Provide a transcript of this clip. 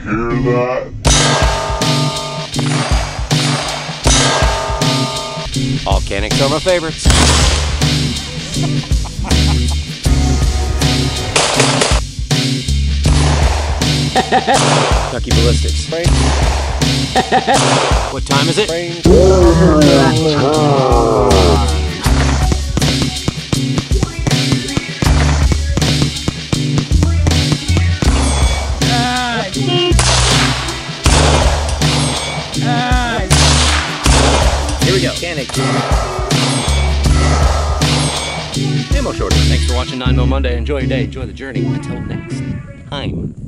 hear that? Volcanics are my favorites. Ducky Ballistics. what time is it? we go. Mechanic. Ammo shortage. Thanks for watching 9 Mil Monday. Enjoy your day. Enjoy the journey. Until next time.